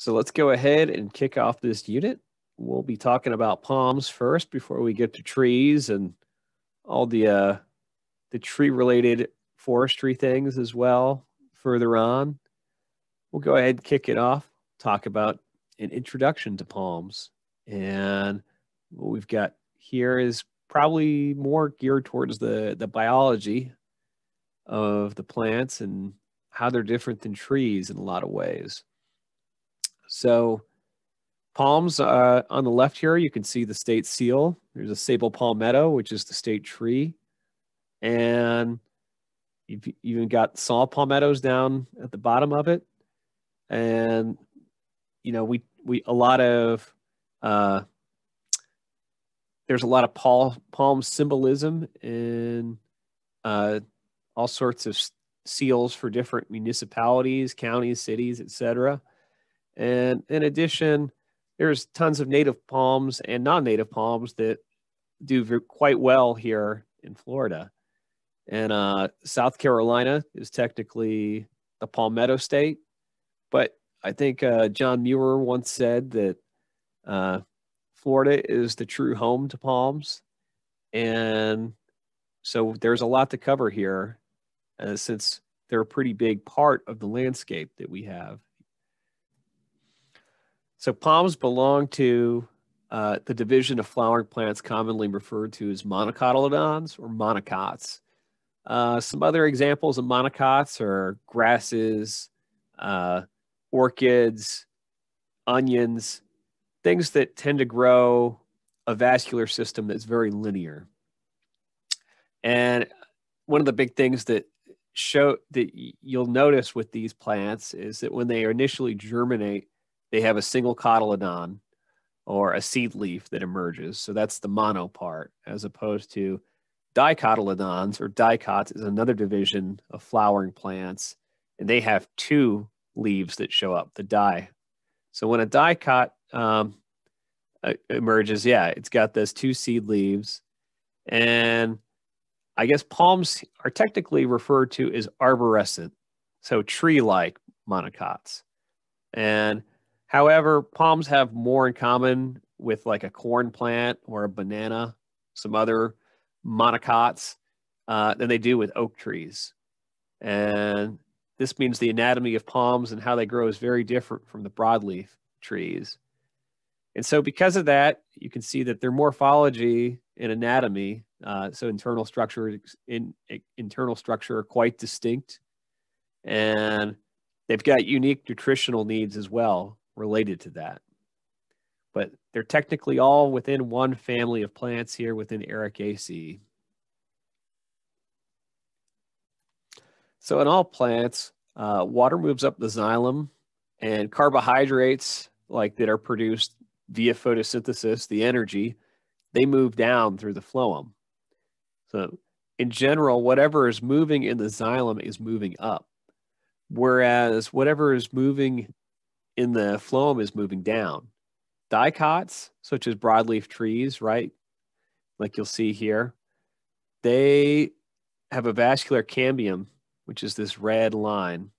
So let's go ahead and kick off this unit. We'll be talking about palms first before we get to trees and all the uh, the tree related forestry things as well further on. We'll go ahead and kick it off, talk about an introduction to palms. And what we've got here is probably more geared towards the, the biology of the plants and how they're different than trees in a lot of ways. So palms uh, on the left here, you can see the state seal. There's a sabal palmetto, which is the state tree. And you've even got saw palmettos down at the bottom of it. And, you know, we, we, a lot of, uh, there's a lot of palm, palm symbolism in uh, all sorts of seals for different municipalities, counties, cities, etc. And in addition, there's tons of native palms and non-native palms that do quite well here in Florida. And uh, South Carolina is technically the palmetto state, but I think uh, John Muir once said that uh, Florida is the true home to palms, and so there's a lot to cover here, uh, since they're a pretty big part of the landscape that we have so palms belong to uh, the division of flowering plants commonly referred to as monocotyledons or monocots. Uh, some other examples of monocots are grasses, uh, orchids, onions, things that tend to grow a vascular system that's very linear. And one of the big things that show that you'll notice with these plants is that when they initially germinate, they have a single cotyledon or a seed leaf that emerges. So that's the mono part, as opposed to dicotyledons or dicots is another division of flowering plants, and they have two leaves that show up, the di. So when a dicot um, emerges, yeah, it's got those two seed leaves. And I guess palms are technically referred to as arborescent, so tree like monocots. And However, palms have more in common with like a corn plant or a banana, some other monocots, uh, than they do with oak trees. And this means the anatomy of palms and how they grow is very different from the broadleaf trees. And so, because of that, you can see that their morphology and anatomy, uh, so internal structure, in, internal structure, are quite distinct, and they've got unique nutritional needs as well related to that. But they're technically all within one family of plants here within Arecaceae. So in all plants, uh, water moves up the xylem and carbohydrates like that are produced via photosynthesis, the energy, they move down through the phloem. So in general, whatever is moving in the xylem is moving up. Whereas whatever is moving in the phloem is moving down. Dicots, such as broadleaf trees, right? Like you'll see here, they have a vascular cambium, which is this red line.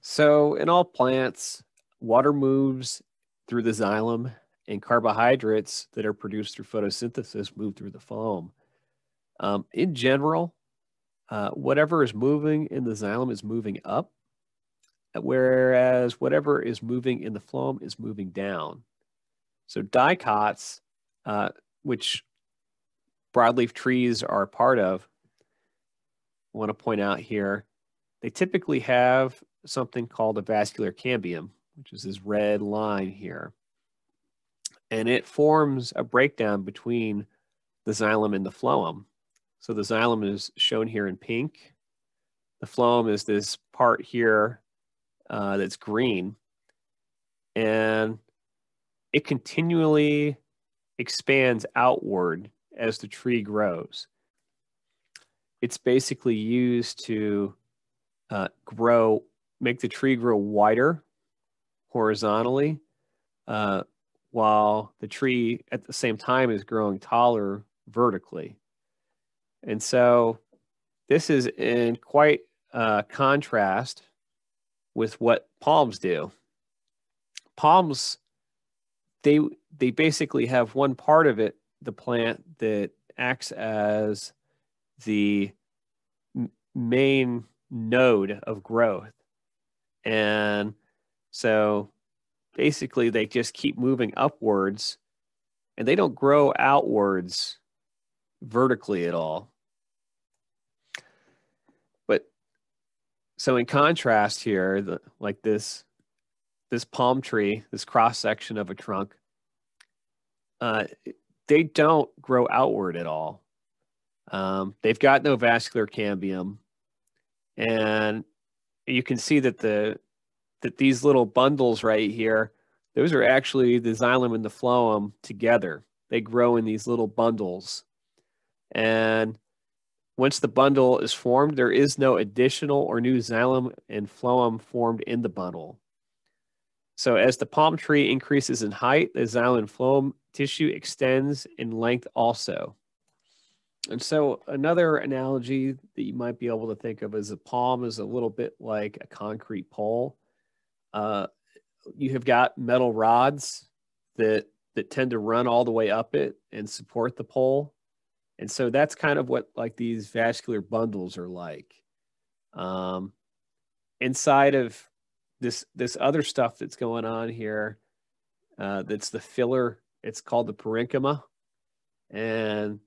So in all plants, water moves through the xylem and carbohydrates that are produced through photosynthesis move through the phloem. Um, in general, uh, whatever is moving in the xylem is moving up whereas whatever is moving in the phloem is moving down. So dicots, uh, which broadleaf trees are part of, I want to point out here, they typically have something called a vascular cambium, which is this red line here. And it forms a breakdown between the xylem and the phloem. So the xylem is shown here in pink. The phloem is this part here uh, that's green, and it continually expands outward as the tree grows. It's basically used to uh, grow, make the tree grow wider horizontally, uh, while the tree at the same time is growing taller vertically. And so this is in quite uh, contrast with what palms do. Palms, they they basically have one part of it, the plant that acts as the main node of growth. And so basically they just keep moving upwards and they don't grow outwards vertically at all. So in contrast here, the, like this this palm tree, this cross section of a trunk, uh, they don't grow outward at all. Um, they've got no vascular cambium, and you can see that the that these little bundles right here, those are actually the xylem and the phloem together. They grow in these little bundles, and once the bundle is formed, there is no additional or new xylem and phloem formed in the bundle. So as the palm tree increases in height, the xylem and phloem tissue extends in length also. And so another analogy that you might be able to think of is a palm is a little bit like a concrete pole. Uh, you have got metal rods that that tend to run all the way up it and support the pole. And so that's kind of what like these vascular bundles are like. Um, inside of this this other stuff that's going on here, uh, that's the filler. It's called the parenchyma, and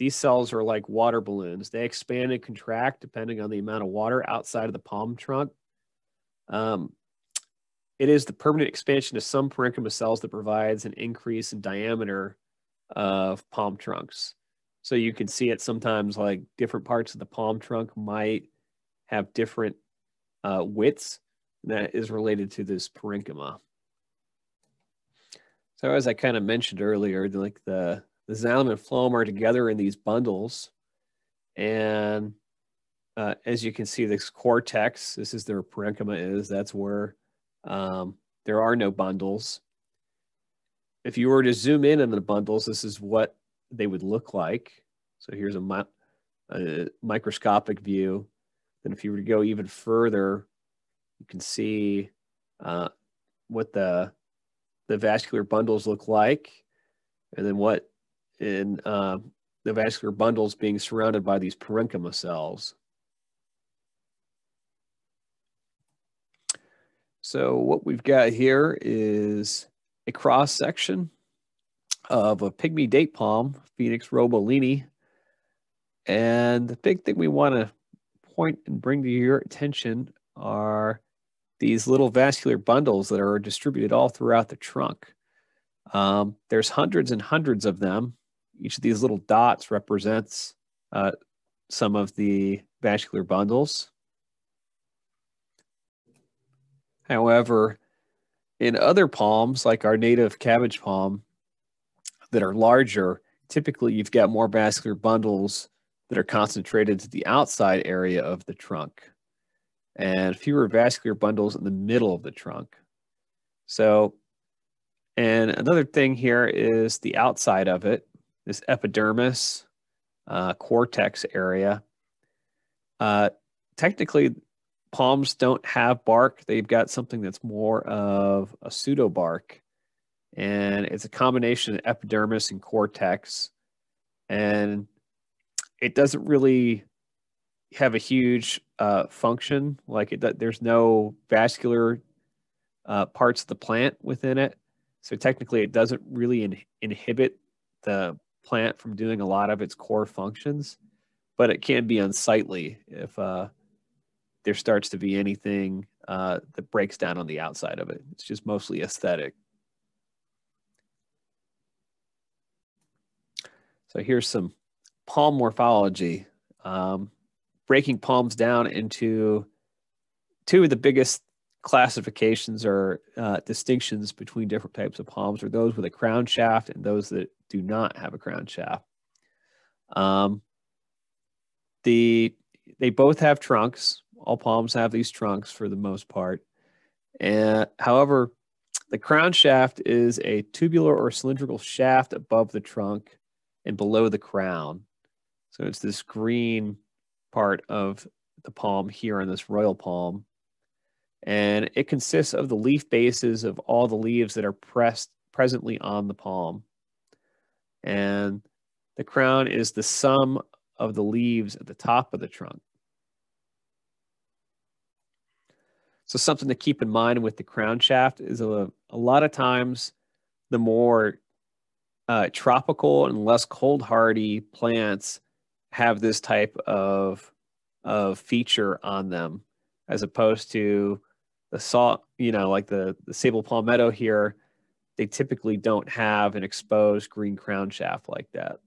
these cells are like water balloons. They expand and contract depending on the amount of water outside of the palm trunk. Um, it is the permanent expansion of some parenchyma cells that provides an increase in diameter of palm trunks. So you can see it sometimes like different parts of the palm trunk might have different uh, widths that is related to this parenchyma. So as I kind of mentioned earlier, like the the xylem and phloem are together in these bundles. And uh, as you can see, this cortex, this is their parenchyma is, that's where um, there are no bundles. If you were to zoom in on the bundles, this is what they would look like. So here's a, mi a microscopic view. Then if you were to go even further, you can see uh, what the the vascular bundles look like, and then what in uh, the vascular bundles being surrounded by these parenchyma cells. So what we've got here is a cross section of a pygmy date palm, Phoenix roebelenii. And the big thing we want to point and bring to your attention are these little vascular bundles that are distributed all throughout the trunk. Um, there's hundreds and hundreds of them each of these little dots represents uh, some of the vascular bundles. However, in other palms, like our native cabbage palm, that are larger, typically you've got more vascular bundles that are concentrated to the outside area of the trunk and fewer vascular bundles in the middle of the trunk. So, and another thing here is the outside of it this epidermis uh, cortex area. Uh, technically, palms don't have bark. They've got something that's more of a pseudobark. And it's a combination of epidermis and cortex. And it doesn't really have a huge uh, function. Like it, there's no vascular uh, parts of the plant within it. So technically, it doesn't really in, inhibit the plant from doing a lot of its core functions, but it can be unsightly if uh, there starts to be anything uh, that breaks down on the outside of it. It's just mostly aesthetic. So here's some palm morphology, um, breaking palms down into two of the biggest classifications or uh, distinctions between different types of palms are those with a crown shaft and those that do not have a crown shaft. Um, the they both have trunks. All palms have these trunks for the most part. And however, the crown shaft is a tubular or cylindrical shaft above the trunk and below the crown. So it's this green part of the palm here on this royal palm And it consists of the leaf bases of all the leaves that are pressed presently on the palm. And the crown is the sum of the leaves at the top of the trunk. So something to keep in mind with the crown shaft is a, a lot of times the more uh, tropical and less cold hardy plants have this type of of feature on them as opposed to the salt you know like the the sabal palmetto here they typically don't have an exposed green crown shaft like that.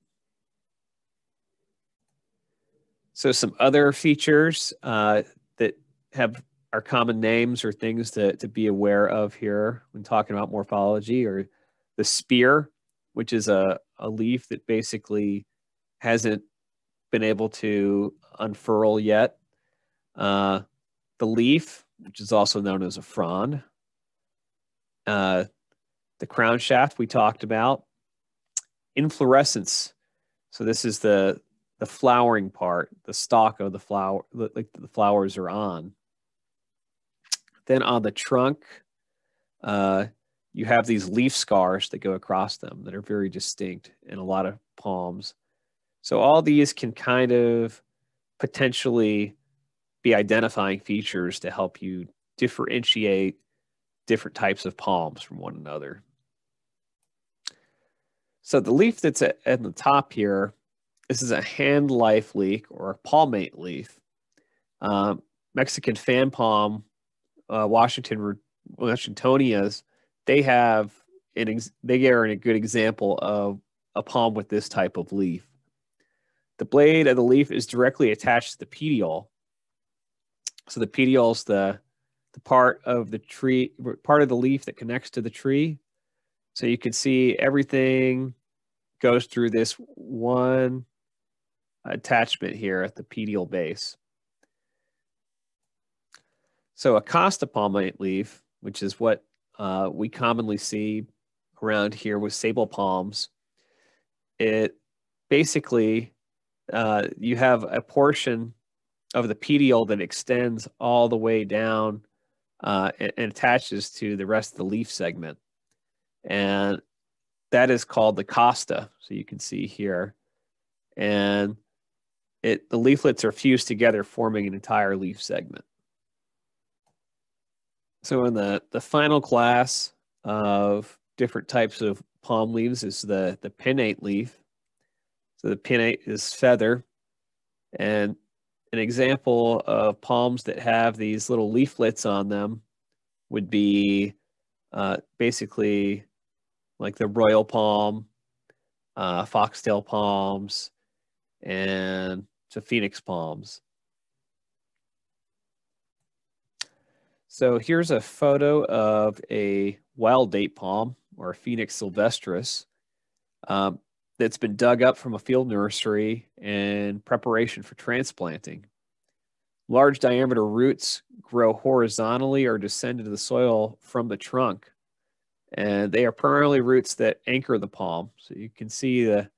So some other features uh, that have our common names or things to, to be aware of here when talking about morphology or the spear which is a, a leaf that basically hasn't been able to unfurl yet. Uh, the leaf, which is also known as a frond. Uh, the crown shaft we talked about. Inflorescence. So this is the the flowering part, the stalk of the flower, like the flowers are on. Then on the trunk, uh, you have these leaf scars that go across them that are very distinct in a lot of palms. So all these can kind of potentially be identifying features to help you differentiate different types of palms from one another. So the leaf that's at, at the top here, this is a hand life leaf or a palmate leaf. Um, Mexican fan palm, uh, Washington Washingtonias, they have an ex- they are a good example of a palm with this type of leaf. The blade of the leaf is directly attached to the petiole. So the petiole is the the part of the tree, part of the leaf that connects to the tree. So you can see everything goes through this one attachment here at the petiole base. So a costa palmate leaf, which is what uh, we commonly see around here with sabal palms. It basically, uh, you have a portion of the petiole that extends all the way down uh, and, and attaches to the rest of the leaf segment. And that is called the costa. So you can see here. And it the leaflets are fused together, forming an entire leaf segment. So in the, the final class of different types of palm leaves is the, the pinnate leaf. So the pinnate is feather. And an example of palms that have these little leaflets on them would be uh, basically like the royal palm, uh, foxtail palms, and the phoenix palms. So here's a photo of a wild date palm or Phoenix sylvestris um, that's been dug up from a field nursery in preparation for transplanting. Large diameter roots grow horizontally or descend into the soil from the trunk. And they are primarily roots that anchor the palm. So you can see the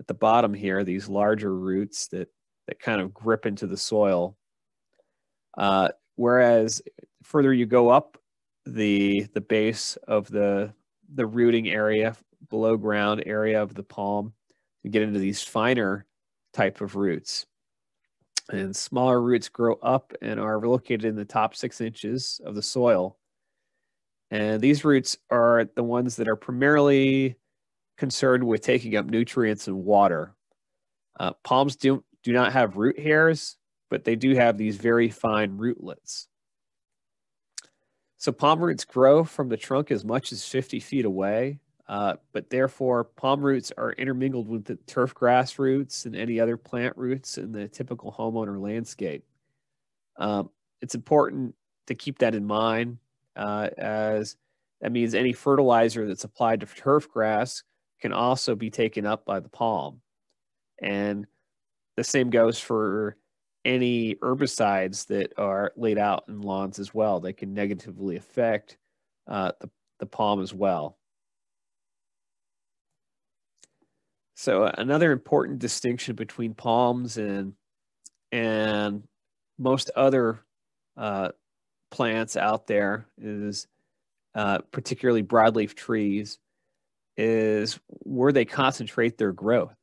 at the bottom here, these larger roots that, that kind of grip into the soil. Uh, whereas further you go up the the base of the the rooting area below ground area of the palm you get into these finer type of roots. And smaller roots grow up and are located in the top six inches of the soil. And these roots are the ones that are primarily concerned with taking up nutrients and water. Uh, palms do, do not have root hairs but they do have these very fine rootlets so palm roots grow from the trunk as much as 50 feet away, uh, but therefore palm roots are intermingled with the turf grass roots and any other plant roots in the typical homeowner landscape. Um, it's important to keep that in mind uh, as that means any fertilizer that's applied to turf grass can also be taken up by the palm. And the same goes for any herbicides that are laid out in lawns as well. They can negatively affect uh, the, the palm as well. So uh, another important distinction between palms and and most other uh, plants out there is uh, particularly broadleaf trees is where they concentrate their growth.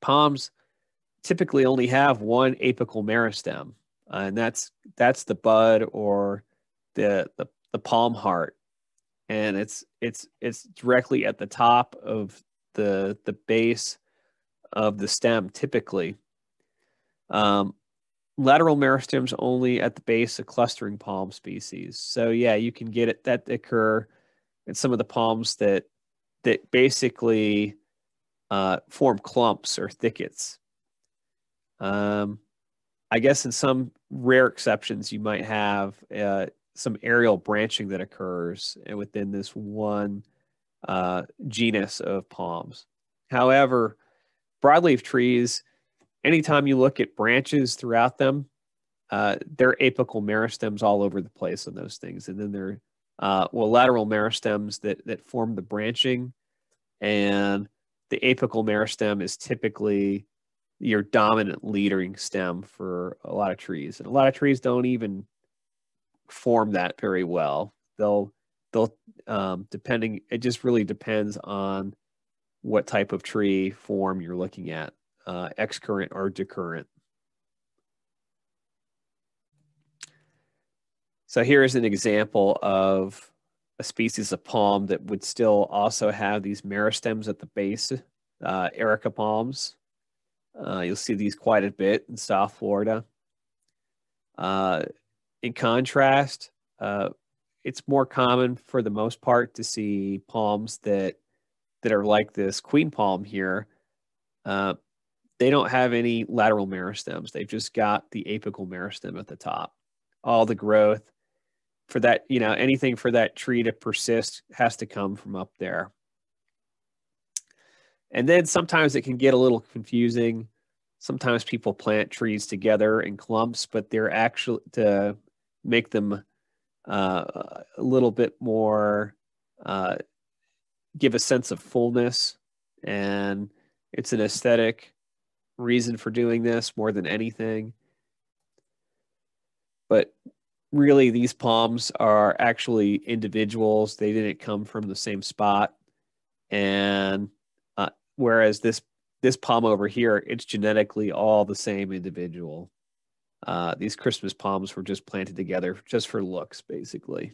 Palms typically only have one apical meristem, uh, and that's that's the bud or the, the the palm heart, and it's it's it's directly at the top of the the base of the stem typically. Um, lateral meristems only at the base of clustering palm species. So yeah, you can get it that occur in some of the palms that that basically uh, form clumps or thickets. Um, I guess in some rare exceptions, you might have uh, some aerial branching that occurs within this one uh, genus of palms. However, broadleaf trees, anytime you look at branches throughout them, uh, they're apical meristems all over the place on those things. And then they're, uh, well, lateral meristems that, that form the branching. And the apical meristem is typically your dominant leading stem for a lot of trees. And a lot of trees don't even form that very well. They'll, they'll, um, depending, it just really depends on what type of tree form you're looking at, uh, excurrent or decurrent. So here's an example of a species of palm that would still also have these meristems at the base, uh, Areca palms. Uh, you'll see these quite a bit in South Florida. Uh, in contrast, uh, it's more common for the most part to see palms that that are like this queen palm here, uh, they don't have any lateral meristems. They've just got the apical meristem at the top. All the growth for that, you know, anything for that tree to persist has to come from up there. And then sometimes it can get a little confusing. Sometimes people plant trees together in clumps, but they're actually to make them uh, a little bit more uh, give a sense of fullness. And it's an aesthetic reason for doing this more than anything. But really these palms are actually individuals. They didn't come from the same spot. And whereas this this palm over here it's genetically all the same individual uh, these christmas palms were just planted together just for looks basically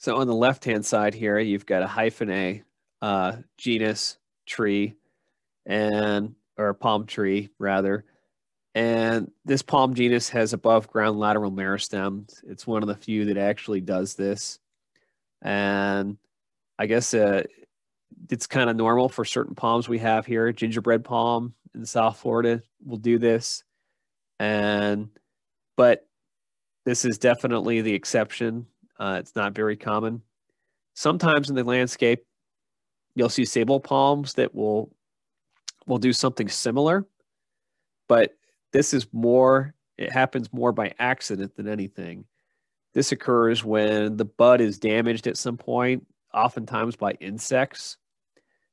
so on the left hand side here, you've got a Hyphaene uh, genus tree and or a palm tree rather. And this palm genus has above ground lateral meristems. It's one of the few that actually does this. And I guess uh, it's kind of normal for certain palms we have here. Gingerbread palm in South Florida will do this. And, but this is definitely the exception. Uh, it's not very common. Sometimes in the landscape, you'll see sabal palms that will will do something similar, but this is more. It happens more by accident than anything. This occurs when the bud is damaged at some point, oftentimes by insects,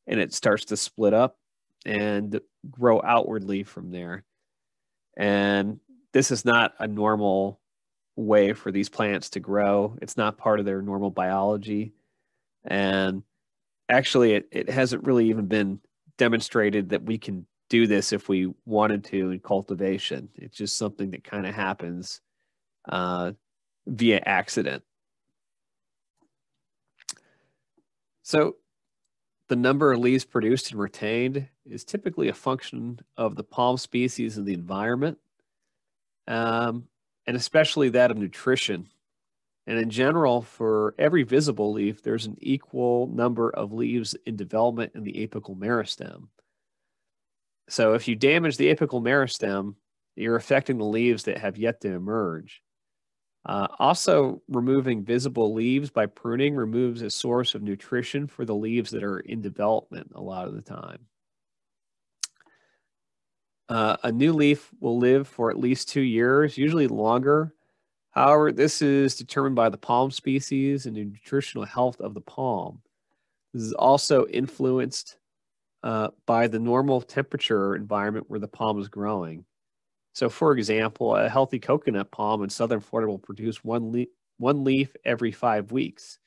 and it starts to split up and grow outwardly from there. And this is not a normal way for these plants to grow. It's not part of their normal biology. And actually, it, it hasn't really even been demonstrated that we can do this if we wanted to in cultivation. It's just something that kind of happens uh, via accident. So, the number of leaves produced and retained is typically a function of the palm species and the environment. Um, and especially that of nutrition. And in general, for every visible leaf, there's an equal number of leaves in development in the apical meristem. So if you damage the apical meristem, you're affecting the leaves that have yet to emerge. Uh, also, removing visible leaves by pruning removes a source of nutrition for the leaves that are in development a lot of the time. Uh, a new leaf will live for at least two years, usually longer. However, this is determined by the palm species and the nutritional health of the palm. This is also influenced uh, by the normal temperature environment where the palm is growing. So, for example, a healthy coconut palm in southern Florida will produce one, le- one leaf every five weeks.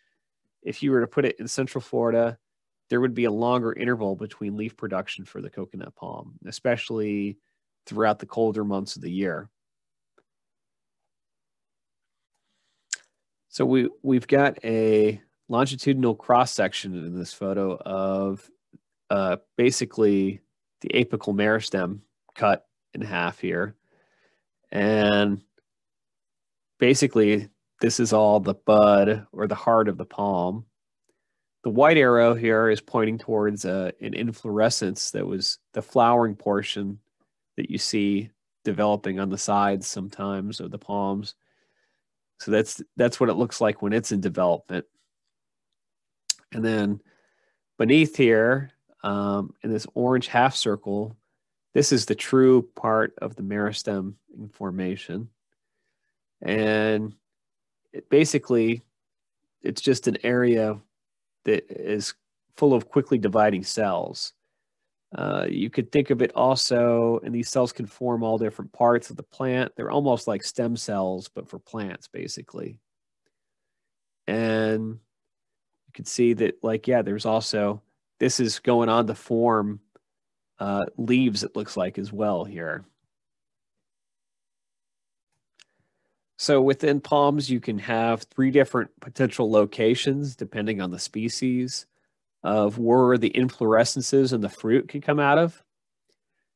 If you were to put it in central Florida, there would be a longer interval between leaf production for the coconut palm, especially throughout the colder months of the year. So we we've got a longitudinal cross section in this photo of uh, basically the apical meristem cut in half here, and basically this is all the bud or the heart of the palm. The white arrow here is pointing towards uh, an inflorescence that was the flowering portion that you see developing on the sides sometimes of the palms. So that's that's what it looks like when it's in development. And then beneath here, um, in this orange half circle, this is the true part of the meristem formation. And it basically, it's just an area that is full of quickly dividing cells. Uh, you could think of it also, and these cells can form all different parts of the plant. They're almost like stem cells, but for plants, basically. And you can see that, like, yeah, there's also, this is going on to form uh, leaves, it looks like, as well here. So within palms, you can have three different potential locations depending on the species of where the inflorescences and the fruit can come out of.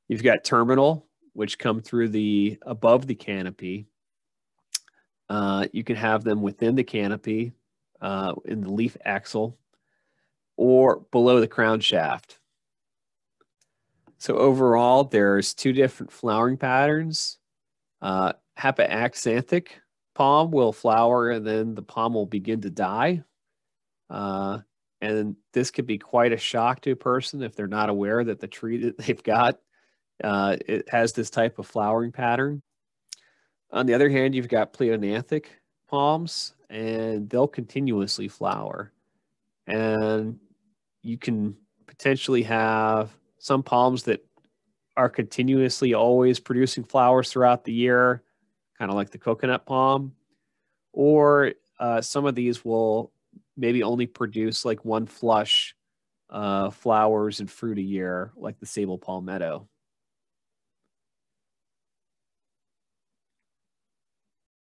You've got terminal, which come through the above the canopy. Uh, you can have them within the canopy uh, in the leaf axil or below the crown shaft. So overall, there's two different flowering patterns. Uh, Hapaxanthic palm will flower and then the palm will begin to die. Uh, and this could be quite a shock to a person if they're not aware that the tree that they've got uh, it has this type of flowering pattern. On the other hand, you've got pleonanthic palms, and they'll continuously flower. And you can potentially have some palms that are continuously always producing flowers throughout the year, kind of like the coconut palm. Or uh, some of these will maybe only produce like one flush uh, flowers and fruit a year, like the sabal palmetto.